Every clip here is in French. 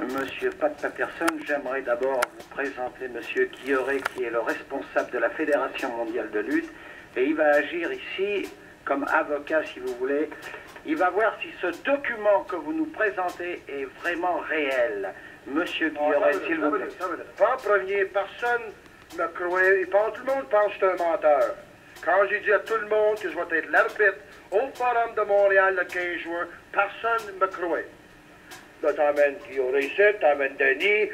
Monsieur Pat Patterson, j'aimerais d'abord vous présenter Monsieur Guilleret, qui est le responsable de la Fédération mondiale de lutte, et il va agir ici comme avocat, si vous voulez. Il va voir si ce document que vous nous présentez est vraiment réel. Monsieur Guilleret, s'il vous plaît. Pas premier, personne me croit. Tout le monde pense que je suis un menteur. Quand j'ai dit à tout le monde que je vais être l'arbitre au Forum de Montréal le 15 juin, personne ne me croit. Là, t'emmènes Guillaume ici, t'emmènes Denis.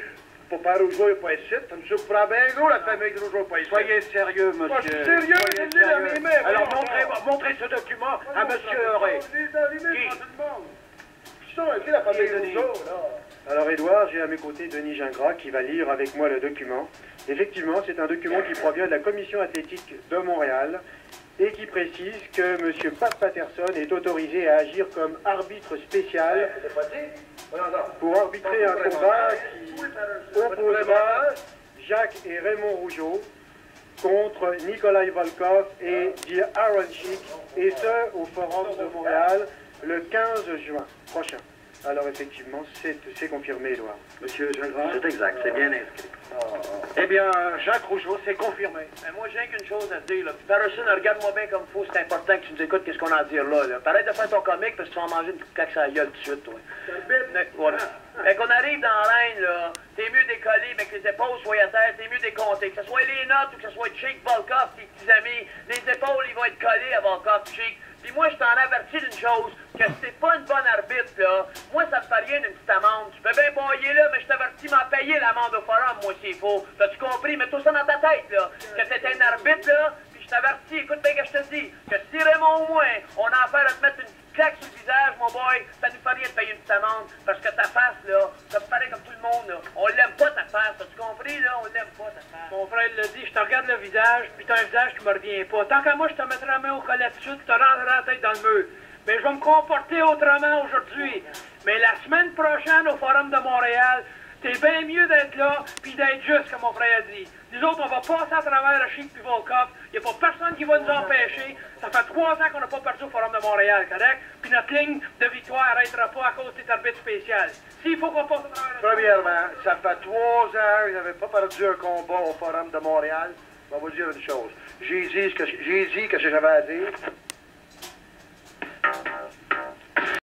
Papa Rougeau n'est pas ici. Tu me surprends bien gros, la famille Rougeau n'est pas ici. Soyez sérieux, Moi, je monsieur. suis sérieux, Soyez je l'ai dans sérieux. mes mains. Alors montrez, montrez ce document à monsieur Auré. Qui C'est la famille Rougeau, là. Alors Edouard, j'ai à mes côtés Denis Gingras qui va lire avec moi le document. Effectivement, c'est un document qui provient de la Commission athlétique de Montréal et qui précise que M. Pat Patterson est autorisé à agir comme arbitre spécial Pour arbitrer un combat qui opposera Jacques et Raymond Rougeau contre Nikolai Volkov et Dir Aaron Schick, et ce, au Forum de Montréal, le 15 juin prochain. Alors effectivement, c'est c'est confirmé, Edouard. Monsieur Gingras C'est exact, c'est bien inscrit. Eh bien, Jacques Rougeau, c'est confirmé. Mais moi, j'ai qu'une chose à te dire. Là. Puis, Patterson, regarde-moi bien comme faut. C'est important que tu nous écoutes qu'est-ce qu'on a à dire là, là. Arrête de faire ton comique parce que tu vas en manger une petite caque sur la gueule tout de suite, toi. Mais, Voilà. Fait qu'on arrive dans l'arène, là. T'es mieux les épaules soient à terre. T'es mieux décompté. Que ce soit les notes ou que ce soit Chic Volkov, tes petits amis. Les épaules, ils vont être collés à Volkov, Chic. Puis moi, je t'en avertis d'une chose, que t'es pas une bonne arbitre, là, moi, ça me fait rien d'une petite amende. Tu peux bien bailler là, mais je t'avertis m'en payer l'amende au forum, moi, s'il faut. T'as-tu compris? Mets-toi ça dans ta tête, là. Que t'es un arbitre, là, puis je t'avertis, écoute bien que je te dis, que si Raymond ou moi, on a affaire à te mettre une petite claque sur le visage, mon boy, ça nous fait rien de payer une petite amende, parce que ta face, là, ça me paraît comme tout le monde, là. On l'aime pas, ta face, t'as-tu compris, là? On l'aime pas, ta face. Mon frère l'a dit, je te regarde le visage, puis t'as un visage qui me revient pas. Tant qu'à moi, je te mettrai la main au collet tout de suite, tu te rentreras la tête dans le mur. Mais je vais me comporter autrement aujourd'hui. Mais la semaine prochaine, au Forum de Montréal, t'es bien mieux d'être là, puis d'être juste, comme mon frère a dit. Nous autres, on va passer à travers le Chic puis Volkov. Il n'y a pas personne qui va nous empêcher. Ça fait trois ans qu'on n'a pas perdu au Forum de Montréal, correct? Notre ligne de victoire n'arrêtera pas à cause de cet arbitre spécial. S'il faut qu'on passe Premièrement, ça fait trois ans que j'avais pas perdu un combat au Forum de Montréal. Je vais vous dire une chose. J'ai dit ce que que j'avais à dire.